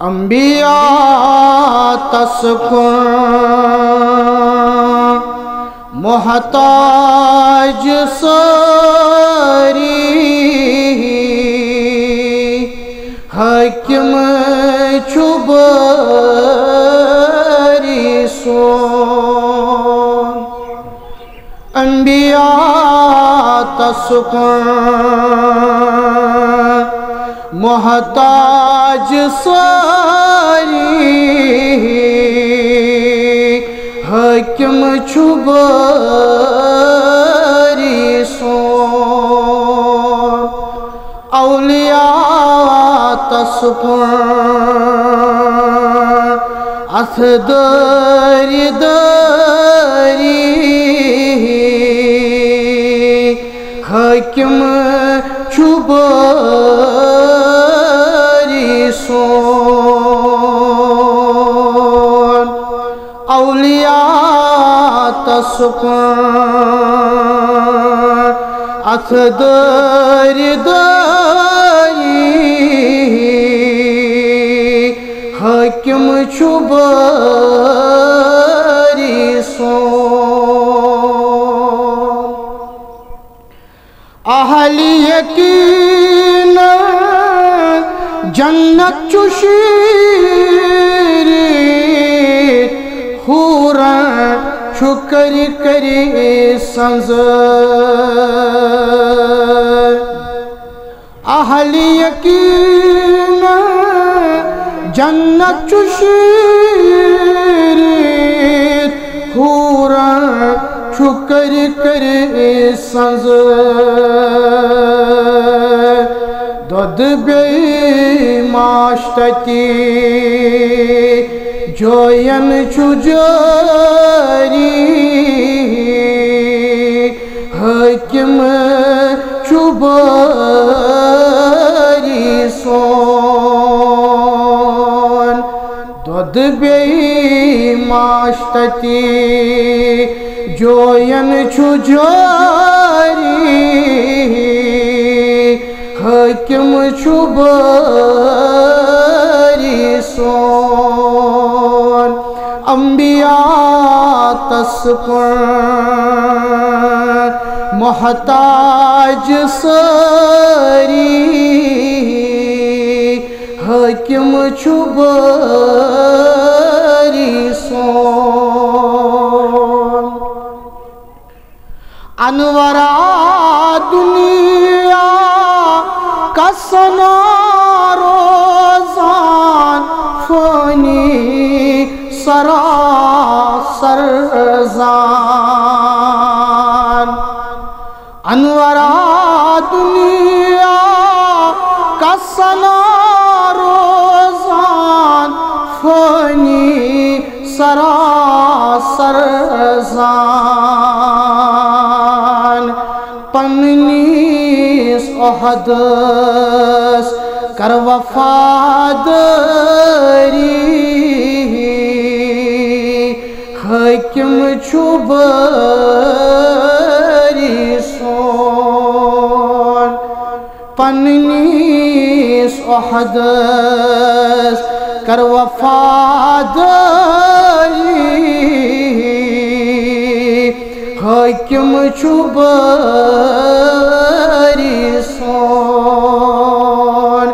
انبیاء تسکن محتاج ساری حکم چھبری سون انبیاء تسکن محتاج ساری حکم چھبری سون اولیاء تسکن اتھ داری داری حکم چھبری اولیاء تسکن اتھ داری داری حکم چھبری سون۔ اہل یقین جنت چشیر حورن شکر کری سنز اہل یقین جنت چشیر حورن شکر کری سنز دود بی ماشتتی جوین چجاری حکم چبری سون دود بی ماشتتی جوین چجاری حکم چھبری سون۔ انبیاء تسکن محتاج ساری حکم چھبری سون۔ انورا دنیا کا سنا۔ سراسر زان۔ انورا دنیا کا سنا روزان فانی سراسر زان۔ پننیس احدس کر وفادری حکم چھبری سون پننیس احدس کر وفادری حکم چھبری سون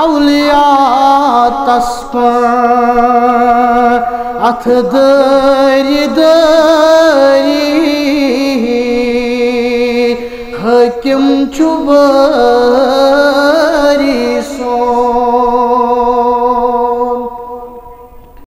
اولیاء تسپن ات داری داری۔ حکم چھبری